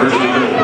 First